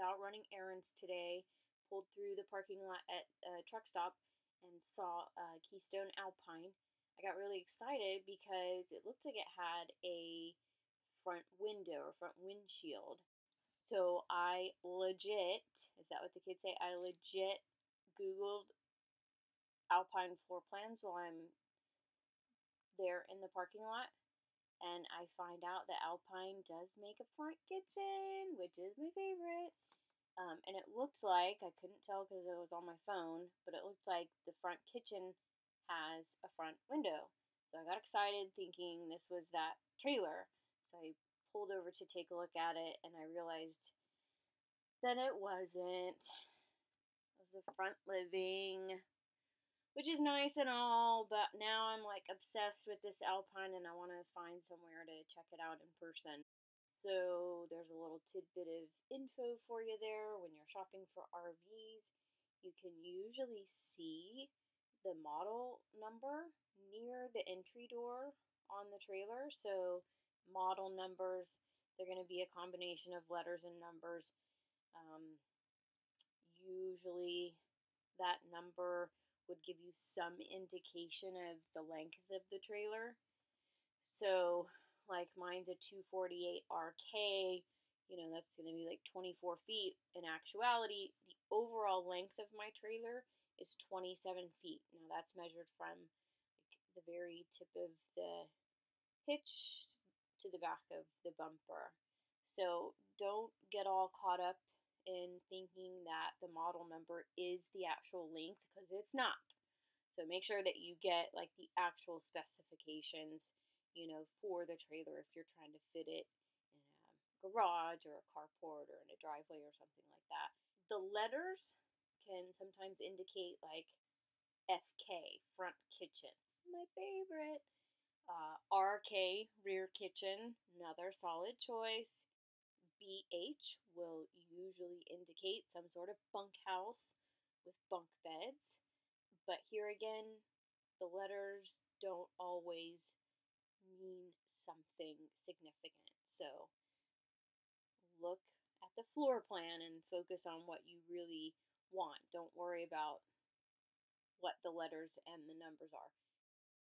out running errands today, pulled through the parking lot at a truck stop and saw a Keystone Alpine. I got really excited because it looked like it had a front window or front windshield. So I legit, is that what the kids say? I legit Googled Alpine floor plans while I'm there in the parking lot. And I find out that Alpine does make a front kitchen, which is my favorite. Um, and it looks like, I couldn't tell because it was on my phone, but it looks like the front kitchen has a front window. So I got excited thinking this was that trailer. So I pulled over to take a look at it and I realized that it wasn't. It was a front living, which is nice and all, but now I'm like obsessed with this Alpine and I want to find somewhere to check it out in person. So there's a little tidbit of info for you there when you're shopping for RVs. You can usually see the model number near the entry door on the trailer. So model numbers, they're going to be a combination of letters and numbers. Um, usually that number would give you some indication of the length of the trailer. So like mine's a 248 RK, you know, that's going to be like 24 feet. In actuality, the overall length of my trailer is 27 feet. Now that's measured from like, the very tip of the hitch to the back of the bumper. So don't get all caught up in thinking that the model number is the actual length because it's not. So make sure that you get like the actual specifications you know, for the trailer if you're trying to fit it in a garage or a carport or in a driveway or something like that. The letters can sometimes indicate like FK, front kitchen, my favorite. Uh, RK, rear kitchen, another solid choice. BH will usually indicate some sort of bunkhouse with bunk beds. But here again, the letters don't always mean something significant. So look at the floor plan and focus on what you really want. Don't worry about what the letters and the numbers are.